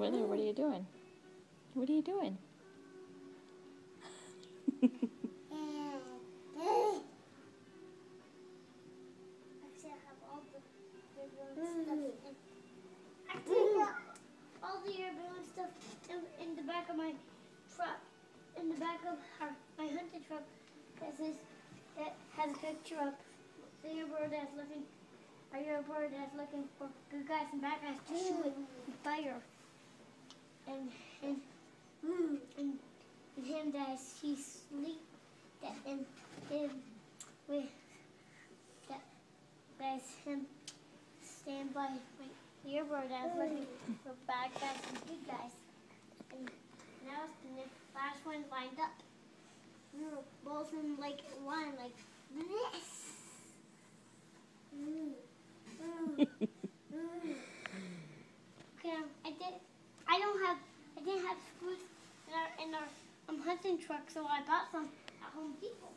Wither, what are you doing? What are you doing? All the your balloon stuff. In, the back of my truck. In the back of our, my hunting truck that says that has a picture of the your bird that's looking, or your bird that's looking for good guys and bad guys to shoot fire. And and and, and him that he sleep that and him with that that's him stand by my earbird that's looking for bad guys and good guys. And now it's the last one lined up. We were both in like one like this. Mm. Mm. Okay, um, I did. I don't have. I didn't have screws in our in our um, hunting truck, so I bought some at Home Depot.